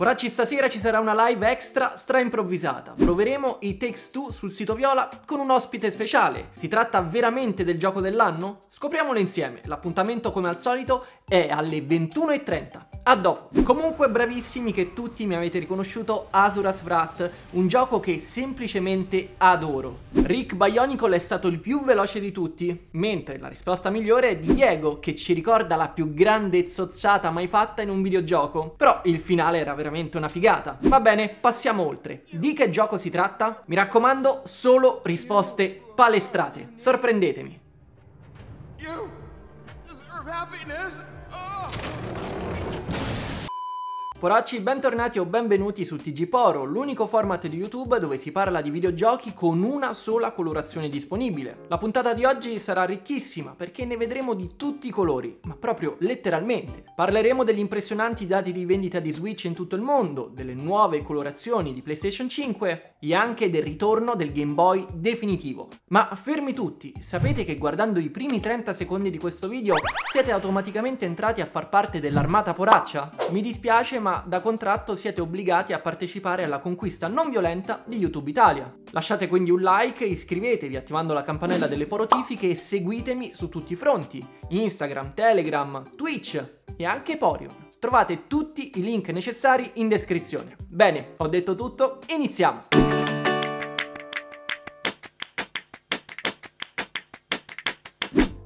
Poracci stasera ci sarà una live extra stra improvvisata. Proveremo i Takes Two sul sito Viola con un ospite speciale. Si tratta veramente del gioco dell'anno? Scopriamolo insieme. L'appuntamento come al solito è alle 21.30. A dopo. Comunque bravissimi che tutti mi avete riconosciuto Asuras Wrath, un gioco che semplicemente adoro. Rick Bionicle è stato il più veloce di tutti, mentre la risposta migliore è di Diego che ci ricorda la più grande zozzata mai fatta in un videogioco. Però il finale era veramente una figata. Va bene, passiamo oltre. Di che gioco si tratta? Mi raccomando, solo risposte palestrate. Sorprendetemi. You deserve happiness. Poracci, bentornati o benvenuti su TG Poro, l'unico format di YouTube dove si parla di videogiochi con una sola colorazione disponibile. La puntata di oggi sarà ricchissima perché ne vedremo di tutti i colori, ma proprio letteralmente. Parleremo degli impressionanti dati di vendita di Switch in tutto il mondo, delle nuove colorazioni di PlayStation 5 e anche del ritorno del Game Boy definitivo. Ma fermi tutti, sapete che guardando i primi 30 secondi di questo video siete automaticamente entrati a far parte dell'armata poraccia? Mi dispiace ma ma da contratto siete obbligati a partecipare alla conquista non violenta di YouTube Italia. Lasciate quindi un like, iscrivetevi attivando la campanella delle porotifiche e seguitemi su tutti i fronti, Instagram, Telegram, Twitch e anche Porion. Trovate tutti i link necessari in descrizione. Bene, ho detto tutto, iniziamo!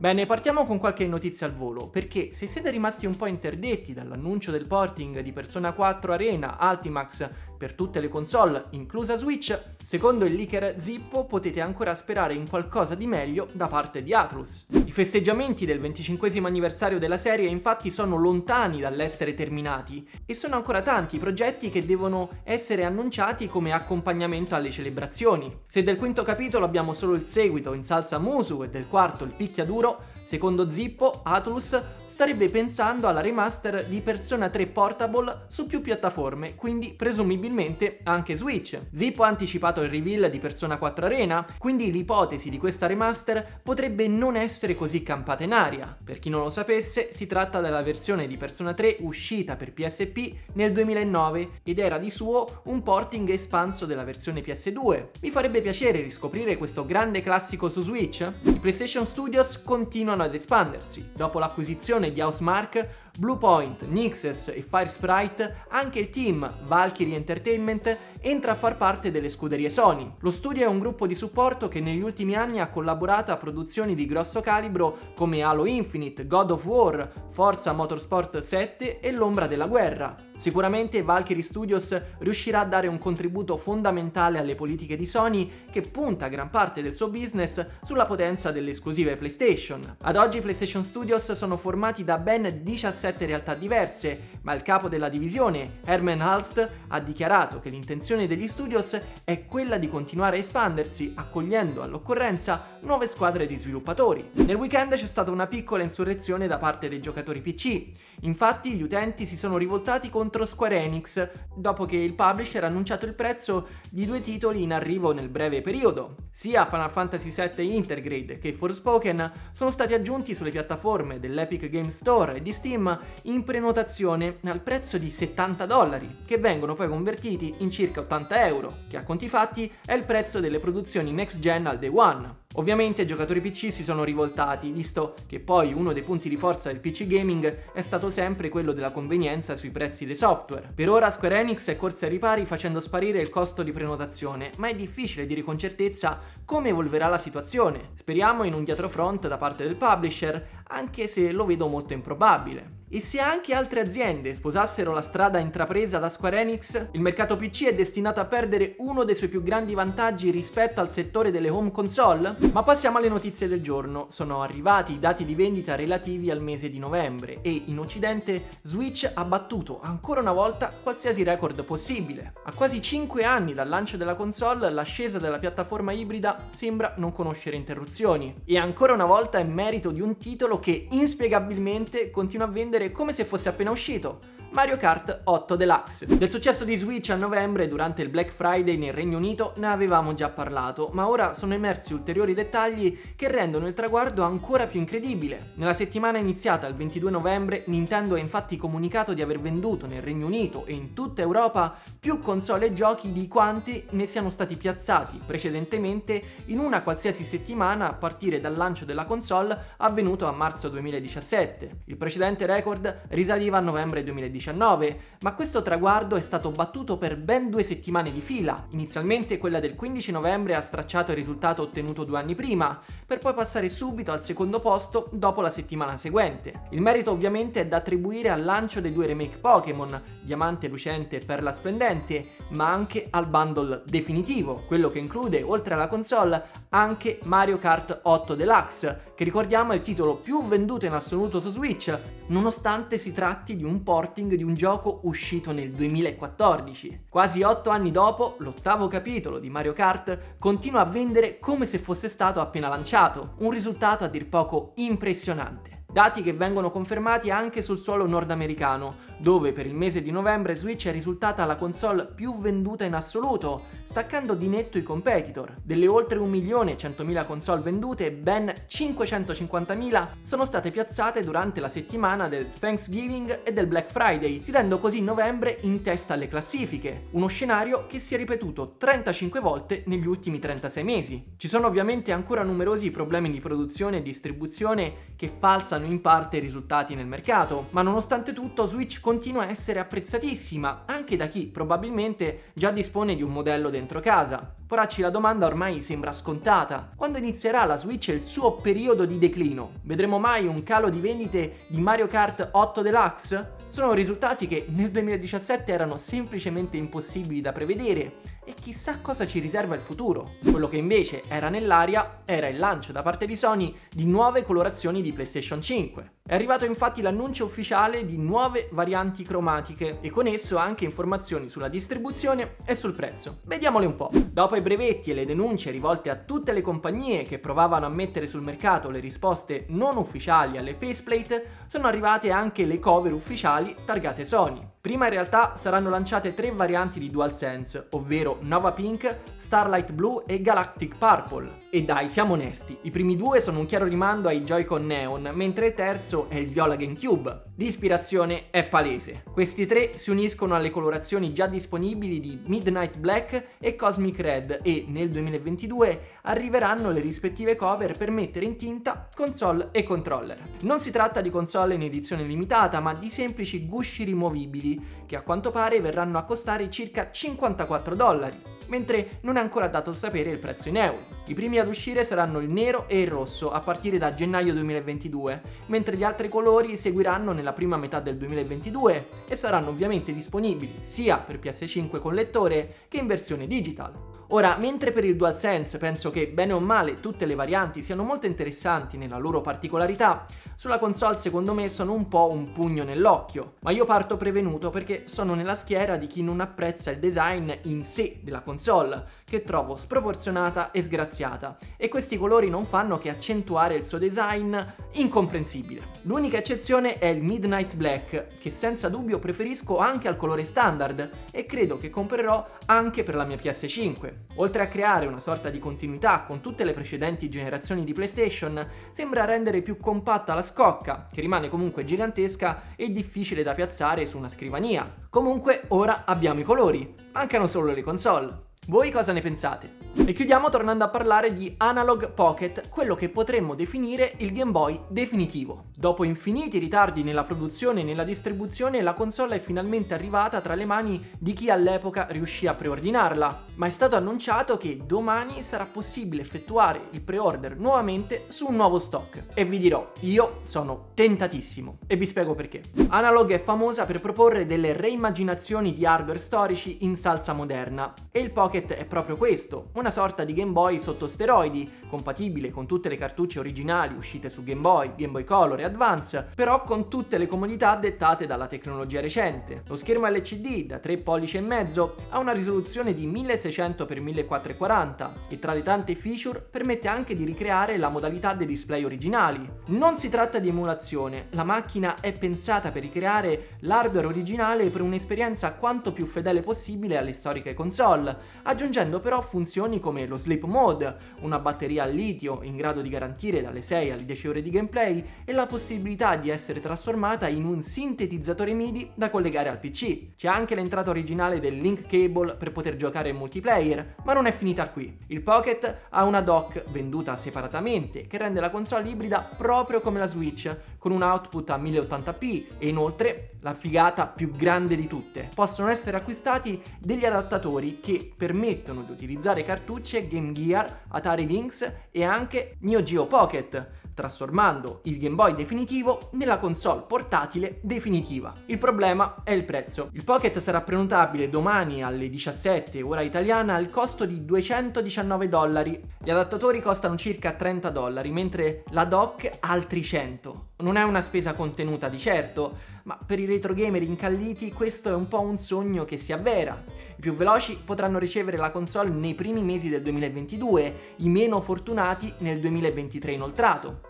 Bene, partiamo con qualche notizia al volo, perché se siete rimasti un po' interdetti dall'annuncio del porting di Persona 4 Arena Ultimax per tutte le console, inclusa Switch, secondo il leaker Zippo potete ancora sperare in qualcosa di meglio da parte di Atlus. Festeggiamenti del 25 anniversario della serie infatti sono lontani dall'essere terminati e sono ancora tanti i progetti che devono essere annunciati come accompagnamento alle celebrazioni. Se del quinto capitolo abbiamo solo il seguito in salsa musu e del quarto il picchiaduro, Secondo Zippo, Atlus starebbe pensando alla remaster di Persona 3 Portable su più piattaforme, quindi presumibilmente anche Switch. Zippo ha anticipato il reveal di Persona 4 Arena, quindi l'ipotesi di questa remaster potrebbe non essere così campata in aria. Per chi non lo sapesse, si tratta della versione di Persona 3 uscita per PSP nel 2009 ed era di suo un porting espanso della versione PS2. Mi farebbe piacere riscoprire questo grande classico su Switch? I PlayStation Studios continuano ad espandersi. Dopo l'acquisizione di Housemark, Bluepoint, Nixes e Firesprite, anche il team Valkyrie Entertainment entra a far parte delle scuderie Sony. Lo studio è un gruppo di supporto che negli ultimi anni ha collaborato a produzioni di grosso calibro come Halo Infinite, God of War, Forza Motorsport 7 e L'ombra della guerra. Sicuramente Valkyrie Studios riuscirà a dare un contributo fondamentale alle politiche di Sony che punta gran parte del suo business sulla potenza delle esclusive PlayStation. Ad oggi PlayStation Studios sono formati da ben 17 sette realtà diverse, ma il capo della divisione, Herman Halst, ha dichiarato che l'intenzione degli studios è quella di continuare a espandersi, accogliendo all'occorrenza nuove squadre di sviluppatori. Nel weekend c'è stata una piccola insurrezione da parte dei giocatori PC. Infatti gli utenti si sono rivoltati contro Square Enix dopo che il publisher ha annunciato il prezzo di due titoli in arrivo nel breve periodo. Sia Final Fantasy VII Intergrade che Forspoken sono stati aggiunti sulle piattaforme dell'Epic Game Store e di Steam in prenotazione al prezzo di 70 dollari, che vengono poi convertiti in circa 80 euro, che a conti fatti è il prezzo delle produzioni next gen al day one. Ovviamente i giocatori PC si sono rivoltati, visto che poi uno dei punti di forza del PC gaming è stato sempre quello della convenienza sui prezzi dei software. Per ora Square Enix è corsa ai ripari facendo sparire il costo di prenotazione, ma è difficile dire con certezza come evolverà la situazione. Speriamo in un dietro front da parte del publisher, anche se lo vedo molto improbabile. E se anche altre aziende sposassero la strada intrapresa da Square Enix, il mercato PC è destinato a perdere uno dei suoi più grandi vantaggi rispetto al settore delle home console? Ma passiamo alle notizie del giorno. Sono arrivati i dati di vendita relativi al mese di novembre e in Occidente Switch ha battuto ancora una volta qualsiasi record possibile. A quasi 5 anni dal lancio della console, l'ascesa della piattaforma ibrida sembra non conoscere interruzioni. E ancora una volta è merito di un titolo che inspiegabilmente continua a vendere come se fosse appena uscito, Mario Kart 8 Deluxe. Del successo di Switch a novembre durante il Black Friday nel Regno Unito ne avevamo già parlato, ma ora sono emersi ulteriori dettagli che rendono il traguardo ancora più incredibile. Nella settimana iniziata il 22 novembre Nintendo ha infatti comunicato di aver venduto nel Regno Unito e in tutta Europa più console e giochi di quanti ne siano stati piazzati precedentemente in una qualsiasi settimana a partire dal lancio della console avvenuto a marzo 2017. Il precedente record risaliva a novembre 2017 2019, ma questo traguardo è stato battuto per ben due settimane di fila. Inizialmente quella del 15 novembre ha stracciato il risultato ottenuto due anni prima, per poi passare subito al secondo posto dopo la settimana seguente. Il merito ovviamente è da attribuire al lancio dei due remake Pokémon, Diamante Lucente e Perla Splendente, ma anche al bundle definitivo, quello che include, oltre alla console, anche Mario Kart 8 Deluxe, che ricordiamo è il titolo più venduto in assoluto su Switch, nonostante si tratti di un porting di un gioco uscito nel 2014. Quasi 8 anni dopo, l'ottavo capitolo di Mario Kart continua a vendere come se fosse stato appena lanciato, un risultato a dir poco impressionante. Dati che vengono confermati anche sul suolo nordamericano, dove per il mese di novembre Switch è risultata la console più venduta in assoluto, staccando di netto i competitor. Delle oltre 1.100.000 console vendute, ben 550.000 sono state piazzate durante la settimana del Thanksgiving e del Black Friday, chiudendo così novembre in testa alle classifiche, uno scenario che si è ripetuto 35 volte negli ultimi 36 mesi. Ci sono ovviamente ancora numerosi problemi di produzione e distribuzione che falsano in parte i risultati nel mercato, ma nonostante tutto Switch continua a essere apprezzatissima anche da chi probabilmente già dispone di un modello dentro casa. Poracci la domanda ormai sembra scontata. Quando inizierà la Switch il suo periodo di declino? Vedremo mai un calo di vendite di Mario Kart 8 Deluxe? Sono risultati che nel 2017 erano semplicemente impossibili da prevedere e chissà cosa ci riserva il futuro. Quello che invece era nell'aria era il lancio da parte di Sony di nuove colorazioni di PlayStation 5. È arrivato infatti l'annuncio ufficiale di nuove varianti cromatiche e con esso anche informazioni sulla distribuzione e sul prezzo. Vediamole un po'. Dopo i brevetti e le denunce rivolte a tutte le compagnie che provavano a mettere sul mercato le risposte non ufficiali alle faceplate, sono arrivate anche le cover ufficiali targate Sony. Prima in realtà saranno lanciate tre varianti di DualSense, ovvero Nova Pink, Starlight Blue e Galactic Purple. E dai, siamo onesti, i primi due sono un chiaro rimando ai Joy-Con Neon, mentre il terzo è il viola GameCube. L'ispirazione è palese. Questi tre si uniscono alle colorazioni già disponibili di Midnight Black e Cosmic Red e nel 2022 arriveranno le rispettive cover per mettere in tinta console e controller. Non si tratta di console in edizione limitata, ma di semplici gusci rimovibili che a quanto pare verranno a costare circa 54 dollari mentre non è ancora dato sapere il prezzo in euro. I primi ad uscire saranno il nero e il rosso a partire da gennaio 2022, mentre gli altri colori seguiranno nella prima metà del 2022 e saranno ovviamente disponibili sia per PS5 con lettore che in versione digital. Ora, mentre per il DualSense penso che bene o male tutte le varianti siano molto interessanti nella loro particolarità, sulla console secondo me sono un po' un pugno nell'occhio, ma io parto prevenuto perché sono nella schiera di chi non apprezza il design in sé della console, che trovo sproporzionata e sgraziata, e questi colori non fanno che accentuare il suo design incomprensibile. L'unica eccezione è il Midnight Black, che senza dubbio preferisco anche al colore standard e credo che comprerò anche per la mia PS5. Oltre a creare una sorta di continuità con tutte le precedenti generazioni di PlayStation, sembra rendere più compatta la scocca, che rimane comunque gigantesca e difficile da piazzare su una scrivania. Comunque ora abbiamo i colori, mancano solo le console. Voi cosa ne pensate? E chiudiamo tornando a parlare di Analog Pocket, quello che potremmo definire il Game Boy definitivo. Dopo infiniti ritardi nella produzione e nella distribuzione, la console è finalmente arrivata tra le mani di chi all'epoca riuscì a preordinarla, ma è stato annunciato che domani sarà possibile effettuare il pre-order nuovamente su un nuovo stock. E vi dirò, io sono tentatissimo. E vi spiego perché. Analog è famosa per proporre delle reimmaginazioni di hardware storici in salsa moderna, e il Pocket Pocket è proprio questo, una sorta di Game Boy sotto steroidi, compatibile con tutte le cartucce originali uscite su Game Boy, Game Boy Color e Advance, però con tutte le comodità dettate dalla tecnologia recente. Lo schermo LCD da 3 pollici e mezzo ha una risoluzione di 1600x1440 e tra le tante feature permette anche di ricreare la modalità dei display originali. Non si tratta di emulazione, la macchina è pensata per ricreare l'hardware originale per un'esperienza quanto più fedele possibile alle storiche console, aggiungendo però funzioni come lo sleep mode, una batteria al litio in grado di garantire dalle 6 alle 10 ore di gameplay e la possibilità di essere trasformata in un sintetizzatore MIDI da collegare al PC. C'è anche l'entrata originale del Link Cable per poter giocare in multiplayer, ma non è finita qui. Il Pocket ha una dock venduta separatamente che rende la console ibrida proprio come la Switch, con un output a 1080p e inoltre la figata più grande di tutte. Possono essere acquistati degli adattatori che permettono di utilizzare cartucce Game Gear, Atari Lynx e anche Neo Geo Pocket trasformando il Game Boy definitivo nella console portatile definitiva. Il problema è il prezzo. Il Pocket sarà prenotabile domani alle 17 ora italiana al costo di 219 dollari. Gli adattatori costano circa 30 dollari, mentre la dock altri 100. Non è una spesa contenuta di certo, ma per i retro gamer incalliti questo è un po' un sogno che si avvera. I più veloci potranno ricevere la console nei primi mesi del 2022, i meno fortunati nel 2023 inoltrato.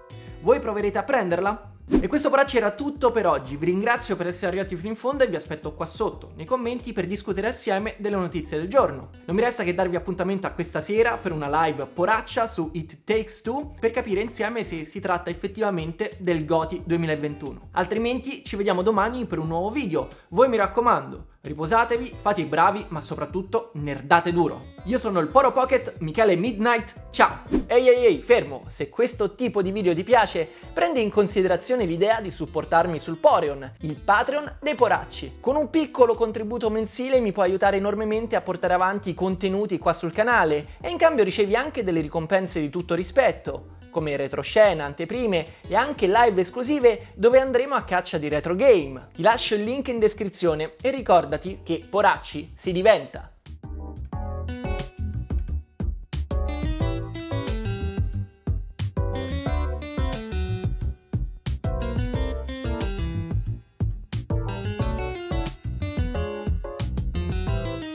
Voi proverete a prenderla? E questo braccio era tutto per oggi, vi ringrazio per essere arrivati fino in fondo e vi aspetto qua sotto, nei commenti, per discutere assieme delle notizie del giorno. Non mi resta che darvi appuntamento a questa sera per una live poraccia su It Takes Two per capire insieme se si tratta effettivamente del GOTI 2021. Altrimenti ci vediamo domani per un nuovo video. Voi mi raccomando, riposatevi, fate i bravi, ma soprattutto nerdate duro. Io sono il Poro Pocket, Michele Midnight, ciao! Ehi ehi ehi, fermo! Se questo tipo di video ti piace, prendi in considerazione l'idea di supportarmi sul Poreon, il Patreon dei Poracci. Con un piccolo contributo mensile mi puoi aiutare enormemente a portare avanti i contenuti qua sul canale e in cambio ricevi anche delle ricompense di tutto rispetto come retroscena, anteprime e anche live esclusive dove andremo a caccia di retro game. Ti lascio il link in descrizione e ricordati che Poracci si diventa.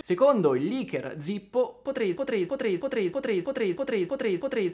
Secondo il leaker Zippo, potrei, potrei, potrei, potrei, potrei, potrei, potrei, potrei, potrei